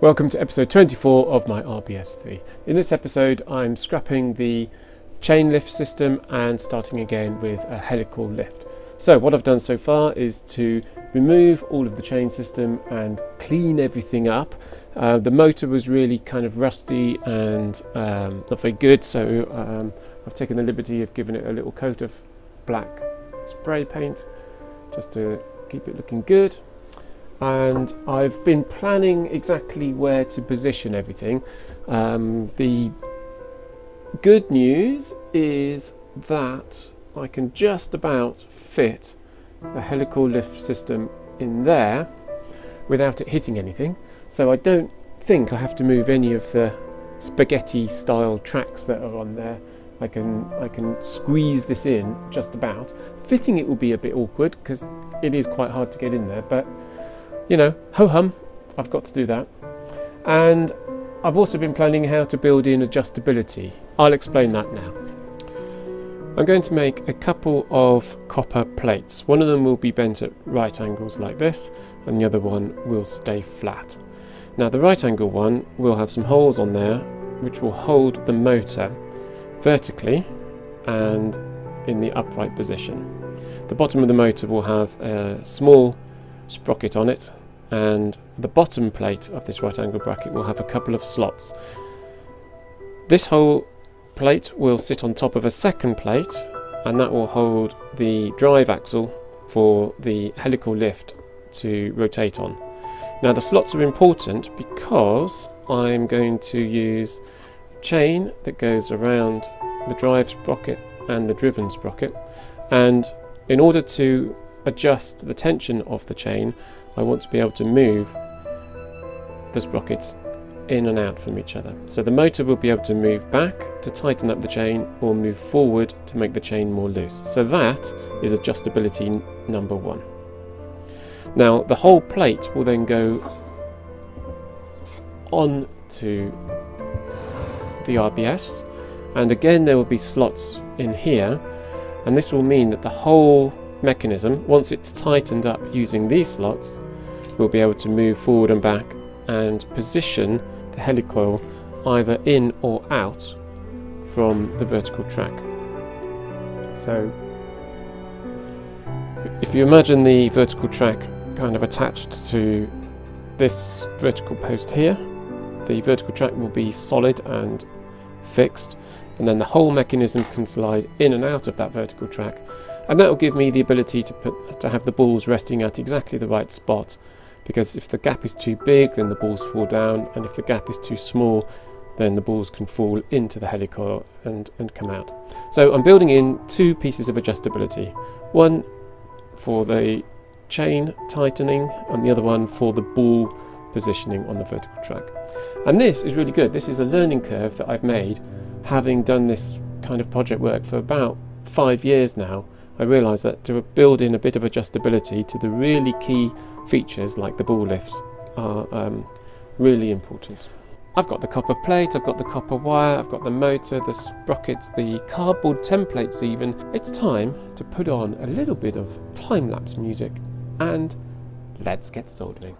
Welcome to episode 24 of my RBS3. In this episode, I'm scrapping the chain lift system and starting again with a helical lift. So, what I've done so far is to remove all of the chain system and clean everything up. Uh, the motor was really kind of rusty and um, not very good, so um, I've taken the liberty of giving it a little coat of black spray paint just to keep it looking good and I've been planning exactly where to position everything. Um, the good news is that I can just about fit the helical lift system in there without it hitting anything. So I don't think I have to move any of the spaghetti style tracks that are on there. I can I can squeeze this in just about. Fitting it will be a bit awkward because it is quite hard to get in there, but you know, ho hum, I've got to do that. And I've also been planning how to build in adjustability. I'll explain that now. I'm going to make a couple of copper plates. One of them will be bent at right angles like this, and the other one will stay flat. Now the right angle one will have some holes on there which will hold the motor vertically and in the upright position. The bottom of the motor will have a small sprocket on it and the bottom plate of this right angle bracket will have a couple of slots. This whole plate will sit on top of a second plate and that will hold the drive axle for the helical lift to rotate on. Now the slots are important because I'm going to use chain that goes around the drive sprocket and the driven sprocket and in order to adjust the tension of the chain, I want to be able to move the sprockets in and out from each other. So the motor will be able to move back to tighten up the chain or move forward to make the chain more loose. So that is adjustability number one. Now the whole plate will then go on to the RBS and again there will be slots in here and this will mean that the whole mechanism, once it's tightened up using these slots, we'll be able to move forward and back and position the helicoil either in or out from the vertical track. So if you imagine the vertical track kind of attached to this vertical post here, the vertical track will be solid and fixed and then the whole mechanism can slide in and out of that vertical track and that will give me the ability to put to have the balls resting at exactly the right spot because if the gap is too big then the balls fall down and if the gap is too small then the balls can fall into the helicoil and, and come out. So I'm building in two pieces of adjustability. One for the chain tightening and the other one for the ball positioning on the vertical track. And this is really good. This is a learning curve that I've made having done this kind of project work for about five years now I realised that to build in a bit of adjustability to the really key features like the ball lifts are um, really important. I've got the copper plate, I've got the copper wire, I've got the motor, the sprockets, the cardboard templates even. It's time to put on a little bit of time-lapse music and let's get soldering.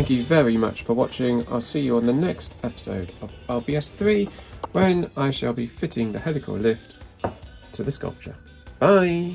Thank you very much for watching. I'll see you on the next episode of RBS 3 when I shall be fitting the helical lift to the sculpture. Bye!